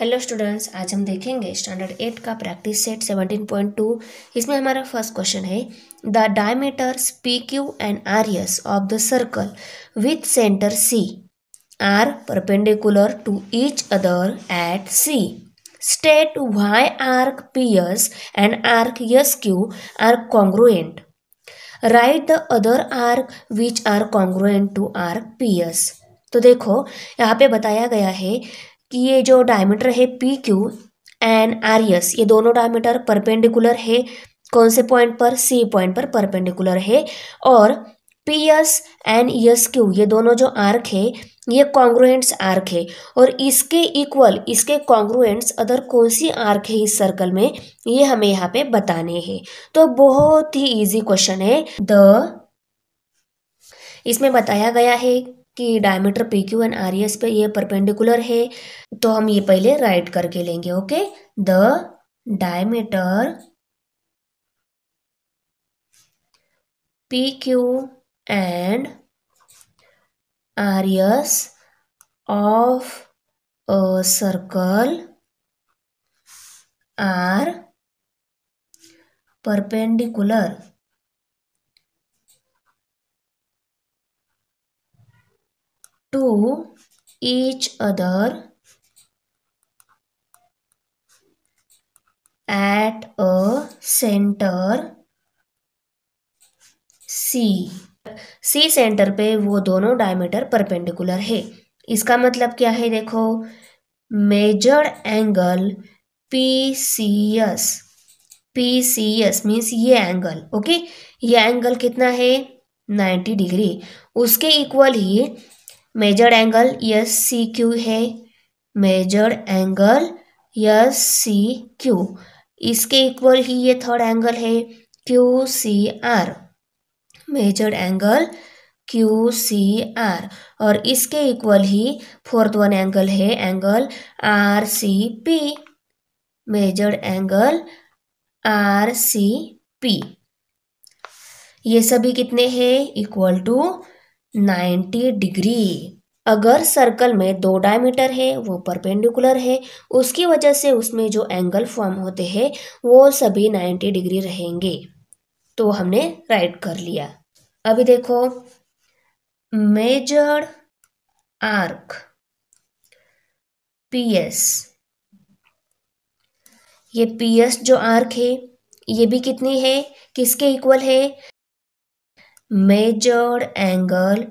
Hello students आज हम देखेंगे स्टैंडर्ड एट का practice set seventeen point two इसमें हमारा फ़र्स्ट क्वेश्चन है the diameters P Q and R S of the circle with centre C are perpendicular to each other at C state why arc P S and arc S Q are congruent write the other arc which are congruent to arc P S तो देखो, यहाँ पे बताया गया है कि ये जो डायमीटर है P Q and R S ये दोनों डायमीटर परपेंडिकुलर है। कौन से पॉइंट पर? सी पॉइंट पर परपेंडिकुलर है। और P S and S Q ये दोनों जो आर्क है, ये कॉन्ग्रुएंट्स आर्क है। और इसके इक्वल इसके कॉन्ग्रुएंट्स अदर कौन सी आर्क है इस सर्कल में, ये हमें यहाँ पे बताने हैं। तो बहुत ही इजी क्वेश्चन है। द इसमें बताया गया है कि diameter P Q and R S पे ये परपेंडिकुलर है तो हम ये पहले राइट करके लेंगे okay the diameter P Q and R S of a circle are perpendicular to each other at a center C. C centre पे वो दोनों डायमीटर परपेंडिकुलर है। इसका मतलब क्या है देखो? Measured angle P C S P C S means ये एंगल ओके ये एंगल कितना है? Ninety degree. उसके इक्वल ही measured angle, S, C, Q है। Measured angle, S, C, Q. इसके इक्वल ही ये थर्ड एंगल है, Q, C, R. Measured angle, Q, C, R. और इसके इक्वल ही फोर्थ वन एंगल है angle R, C, P. Measured angle, R, C, P. ये सभी कितने हैं? Equal to ninety degree. अगर सर्कल में दो डायमीटर है, वो परपेंडिकुलर है, उसकी वजह से उसमें जो एंगल फॉर्म होते हैं, वो सभी नाइन्टी डिग्री रहेंगे। तो हमने राइट कर लिया। अभी देखो मेजर्ड आर्क, पीएस। ये पीएस जो आर्क है, ये भी कितनी है? किसके इक्वल है? Measured angle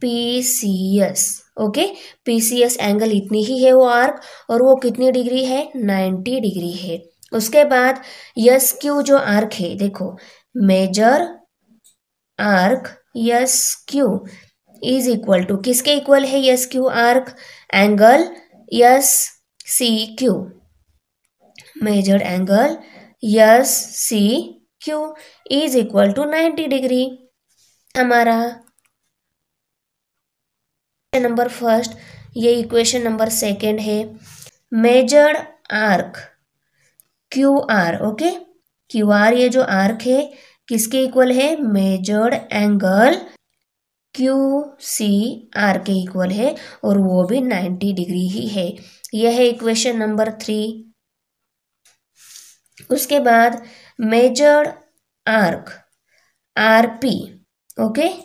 P C S okay? P C S angle इतनी ही है वो आर्क, और वो कितनी डिग्री है? नाइन्टी डिग्री है। उसके बाद यस क्यू जो आर्क है, देखो, major arc S Q is equal to, किसके इक्वल है S Q arc? Angle S C Q. Measured angle S C Q is equal to ninety degree. हमारा नंबर फ़र्स्ट ये इक्वेशन नंबर सेकेंड है। Measured arc Q R okay Q R ये जो arc है, किसके equal है? Measured angle Q C R के equal है, और वो भी नाइन्टी डिग्री ही है। यह है इक्वेशन नंबर थ्री उसके बाद measured arc R P okay?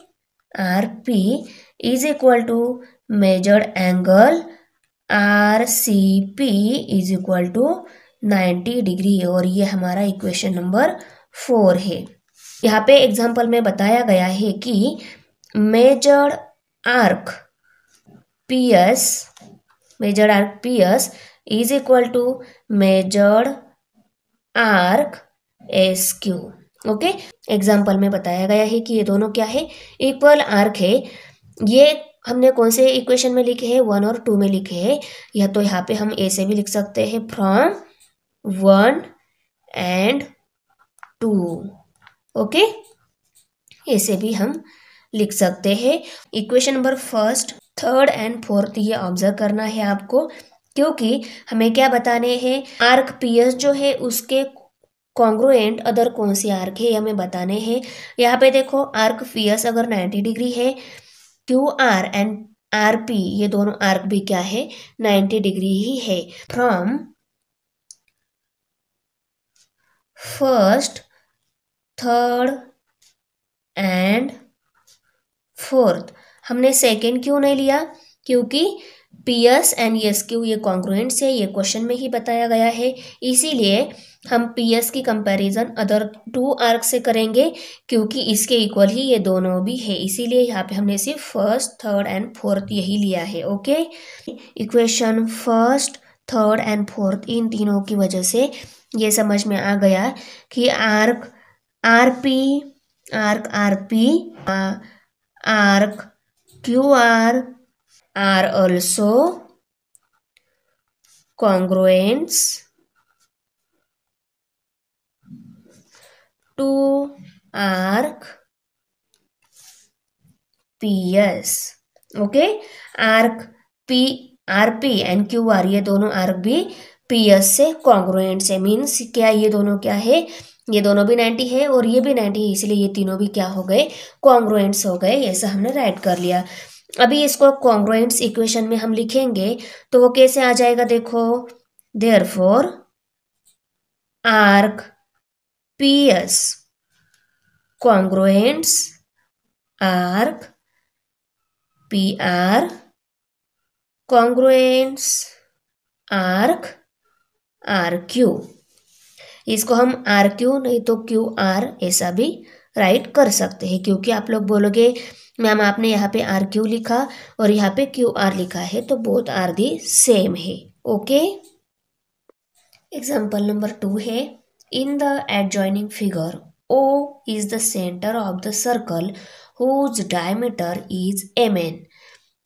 Rp is equal to measured angle. Rcp is equal to 90 degree और ये हमारा इक्वेशन नंबर फोर है। यहाँ पे एग्जांपल में बताया गया है कि measured arc P S measured arc P S is equal to measured arc S Q okay? Example में बताया गया है कि ये दोनों क्या है? इक्वल आर्क है। ये हमने कौन से इक्वेशन में लिखे हैं? वन और टू में लिखे हैं। या तो यहाँ पे हम ए से भी लिख सकते हैं from one and two okay? ऐसे भी हम लिख सकते हैं। Equation number first third and fourth ये ऑब्ज़र्व करना है आपको। क्योंकि हमें क्या बताने हैं? आर्क पीएस जो है, उसके कॉन्ग्रुएंट अदर कौन सी आर्क है हमें बताने हैं। यहाँ पे देखो आर्क फियस अगर 90 डिग्री है Q R and R P ये दोनों आर्क भी क्या है? नाइन्टी डिग्री ही है। From first third and fourth हमने सेकेंड क्यों नहीं लिया? क्योंकि P S and S Q ये कॉन्ग्रुएंट्स है, ये क्वेश्चन में ही बताया गया है। इसीलिए हम पी एस की कंपैरिजन अदर टू आर्क से करेंगे, क्योंकि इसके इक्वल ही ये दोनों भी है। इसीलिए यहाँ पे हमने सिर्फ़ फ़र्स्ट थर्ड एंड फोर्थ यही लिया है okay equation first third and fourth इन तीनों की वजह से ये समझ में आ गया कि arc R P arc R P arc Q R are also congruents to arc PS. Okay, arc P, and Q R ये दोनों आर्क भी पी एस से कॉन्ग्रुएंट से मीन्स क्या ये दोनों क्या है? ये दोनों भी नाइन्टी है और ये भी नाइन्टी है इसलिए ये तीनों भी क्या हो गए? कॉन्ग्रुएंट्स हो गए ऐसा हमने राइट कर लिया। अभी इसको कॉन्ग्रोइंट्स इक्वेशन में हम लिखेंगे तो वो कैसे आ जाएगा देखो therefore arc P S congruents arc P R congruents arc R Q इसको हम आर क्यू नहीं तो क्यू आर ऐसा भी राइट कर सकते हैं क्योंकि आप लोग बोलोगे मैम आपने यहाँ पे आर क्यू लिखा और यहाँ पे क्यू आर लिखा है तो बोथ आर दी सेम है ओके एग्ज़ाम्पल नंबर टू है in the ad adjoining figure O is the centre of the circle whose diameter is mn.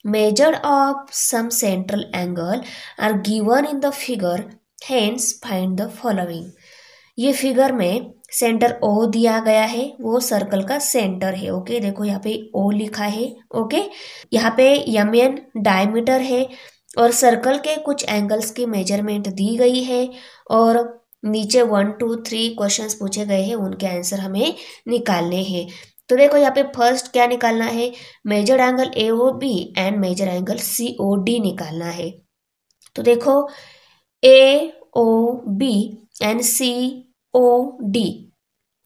Measure of some central angle are given in the figure, hence find the following. ये figure में centre O दिया गया है, वो circle का centre है, okay? देखो यहाँ पे ओ लिखा है, ओके? यहाँ पे यम एन डायमीटर है और सर्कल के कुछ एंगल्स की मेज़रमेंट दी गई है और नीचे वन टू थ्री क्वेश्चंस पूछे गए हैं, उनके आंसर हमें निकालने हैं। तो देखो यहाँ पे फ़र्स्ट क्या निकालना है? Major angle A O B and major angle C O D निकालना है। तो देखो A O B and C O D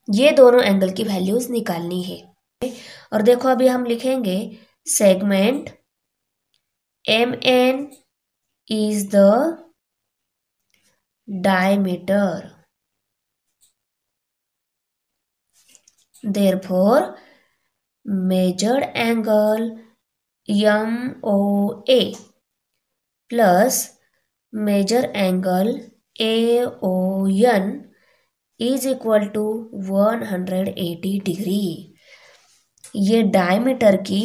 ये दोनों एंगल की वैल्यूज़ निकालनी है। और देखो अभी हम लिखेंगे segment M N is the diameter therefore measured O A plus major angle A O N is equal to one hundred eighty degree ये डायमीटर की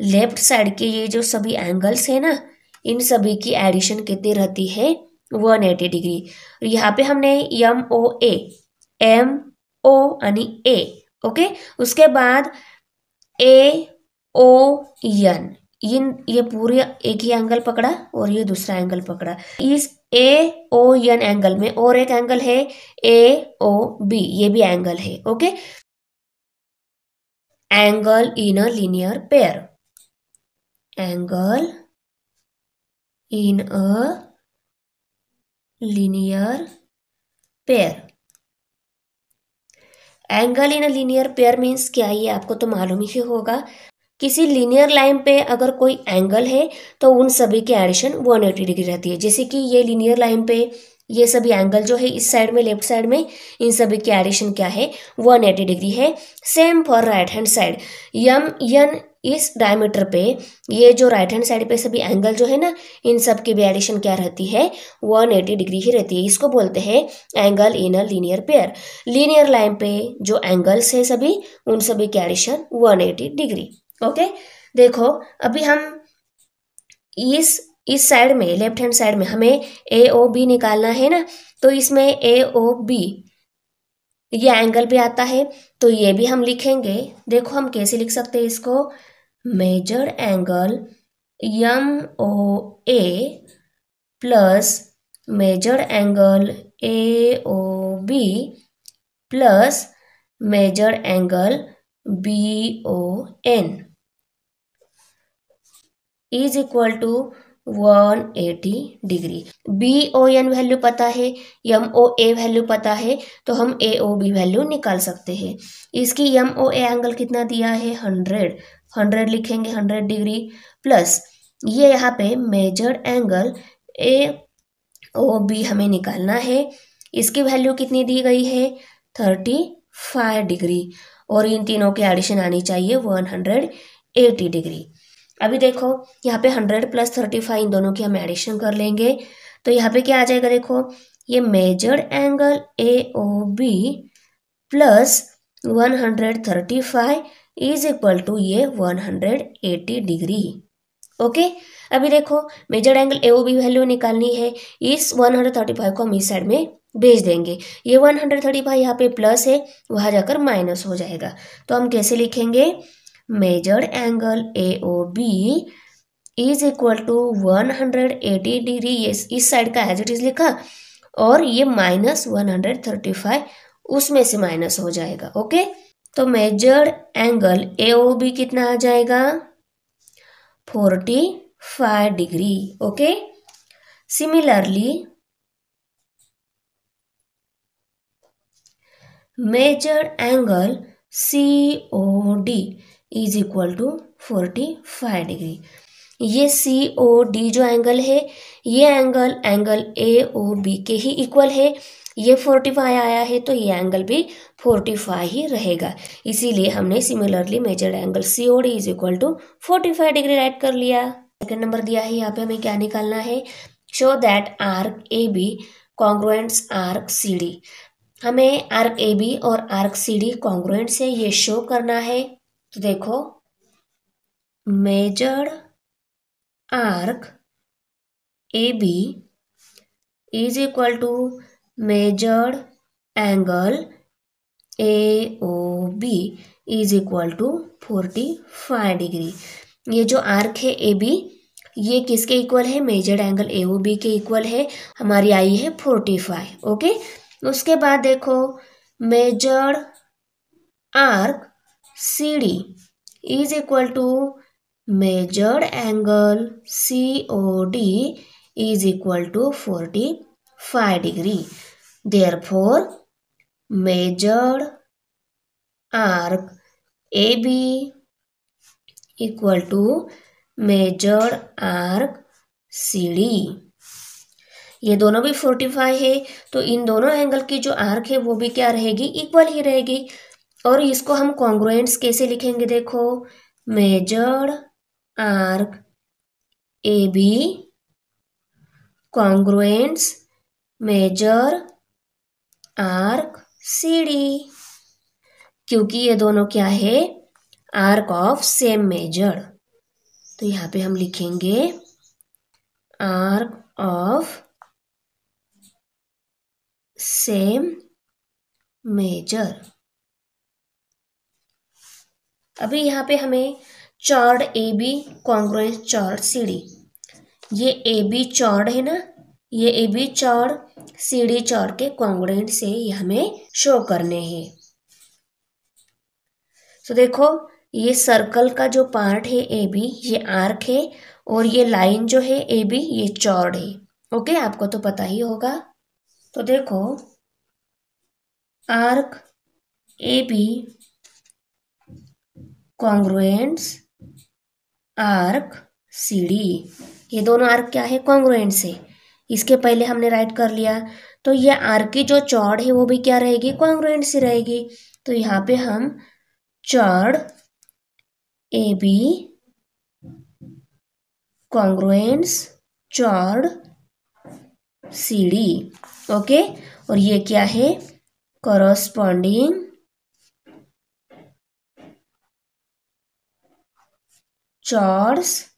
लेफ़्ट साइड के ये जो सभी एंगल्स है ना, इन सभी की एडिशन कितनी रहती है? वन एटी डिग्री यहाँ पे हमने M O A M O यानी ए ओके उसके बाद ए ओ एन इन ये पूरे एक ही एंगल पकड़ा और ये दूसरा एंगल पकड़ा. इस ए ओ एन एंगल में और एक एंगल है ए ओ बी ये भी एंगल है okay angle in a linear pair angle in a linear pair angle in a linear pair means क्या? ये आपको तो मालूम ही होगा। किसी लीनियर लाइन पे अगर कोई एंगल है तो उन सभी की एडिशन 180 डिग्री रहती है। जैसे कि ये लीनियर लाइन पे ये सभी एंगल जो है, इस साइड में लेफ़्ट साइड में, इन सभी की एडिशन क्या है? 180 डिग्री है। Same for right hand side M N इस डायमीटर पे, ये जो राइट हैंड साइड पे सभी एंगल जो है ना, इन सब की भी एडिशन क्या रहती है? 180 डिग्री ही रहती है। इसको बोलते हैं angle in a linear pair linear line पे जो एंगल्स है सभी, उन सभी की एडिशन 180 डिग्री ओके? देखो, अभी हम इस इस साइड में लेफ़्ट हैंड साइड में हमें ए ओ बी निकालना है ना? तो इसमें ए ओ बी ये एंगल पे आता है तो ये भी हम लिखेंगे। देखो, हम कैसे लिख सकते हैं इसको? Major angle M O A plus major angle A O B plus major angle B O N is equal to 180 degree B O N value पता है एम ओ ए वैल्यू पता है तो हम ए ओ बी वैल्यू निकाल सकते हैं। इसकी एम ओ ए एंगल कितना दिया है? हंड्रेड हंड्रेड लिखेंगे हंड्रेड डिग्री प्लस ये यहाँ पे measured angle A O B हमें निकालना है। इसकी वैल्यू कितनी दी गई है? थर्टी फाइव डिग्री और इन तीनों की एडिशन आनी चाहिए वन हंड्रेड एटी डिग्री अभी देखो, यहाँ पे हंड्रेड प्लस थर्टी फाइव इन दोनों की हम एडिशन कर लेंगे। तो यहाँ पे क्या आ जाएगा देखो, ये measured angle A O B plus one hundred thirty five is equal to ये one hundred eighty degree okay अभी देखो major angle A O B value निकालनी है, इस वन हंड्रेड थर्टी फाइव को हम इस साइड में भेज देंगे। ये वन हंड्रेड थर्टी फाइव यहाँ पे प्लस है, वहाँ जाकर माइनस हो जाएगा। तो हम कैसे लिखेंगे? Measured angle A O B is equal to one hundred eighty degree इस साइड का एज इट इज़ लिखा और ये minus one hundred thirty five उसमें से माइनस हो जाएगा ओके तो measured angle A O B कितना आ जाएगा? Forty five degree okay similarly measured angle COD is equal to forty five degree ये सी ओ डी जो एंगल है, ये angle angle A O B के ही इक्वल है। ये फोर्टी फाइव आया है तो ये एंगल भी फोर्टी फाइव ही रहेगा। इसीलिए हमने similarly measured angle C O D is equal to forty five degree right कर लिया। सेकेंड नंबर दिया है, यहाँ पे हमें क्या निकालना है? Show that arc A B congruents arc C D हमें आर्क ए बी और आर्क सी डी कॉन्ग्रुएंट है, ये शो करना है। तो देखो measured arc A B is equal to measured angle A O B is equal to forty five degree ये जो आर्क है ए बी ये किसके इक्वल है? Measured angle A O B के इक्वल है। हमारी आई है फोर्टी फाइव ओके उसके बाद देखो measured arc C D is equal to measured angle C O D is equal to forty five degree therefore measured arc A B equal to measured arc C D ये दोनों भी forty five है तो इन दोनों angle की जो arc है, वो भी क्या रहेगी? इक्वल ही रहेगी। और इसको हम कॉन्ग्रुएंट्स कैसे लिखेंगे देखो? Measured arc A B congruents major arc C D क्योंकि ये दोनों क्या है? आर्क ऑफ़ सेम मेजर तो यहाँ पे हम लिखेंगे आर्क ऑफ़ सेम मेजर अभी यहाँ पे हमें chord A B congruence chord C D ये ए बी चॉर्ड है ना? ये A B Chaur C D चौड़ के कॉन्ग्रुएंट से ये हमें शो करने हैं। तो देखो, ये सर्कल का जो पार्ट है ए बी, ये आर्क है और ये लाइन जो है ए बी, ये चौड़ है। ओके? आपको तो पता ही होगा। तो देखो, arc A B congruents arc C ये दोनों आर्क क्या है? कॉन्ग्रुएंट्स है। इसके पहले हमने राइट कर लिया। तो ये आर्क की जो चौड़ है, वो भी क्या रहेगी? कॉन्ग्रुएंट सी रहेगी। तो यहाँ पे हम chord A B congruent chord C D okay और ये क्या है? corresponding chords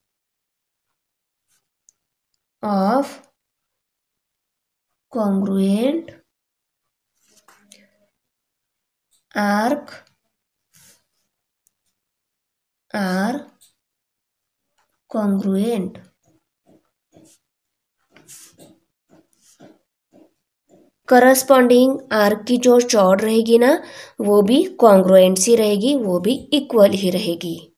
of congruent arc are congruent. Corresponding arc की जो चौड़ रहेगी ना, वो भी कॉन्ग्रोएंट सी रहेगी, वो भी इक्वल ही रहेगी।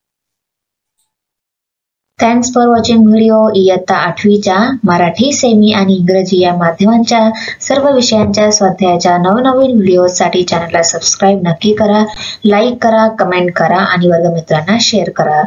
थँक्स फॉर वॉचिंग वीडियो इयत्ता आठवीच्या मराठी सेमी आणि इंग्रजी या माध्यमांच्या सर्व विषयांच्या स्वाध्यायाच्या नवनवीन व्हिडिओसाठी चॅनलला सबस्क्राईब नक्की करा. लाईक करा कमेंट करा आणि वर्गमित्रांना शेअर करा.